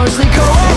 mostly cold.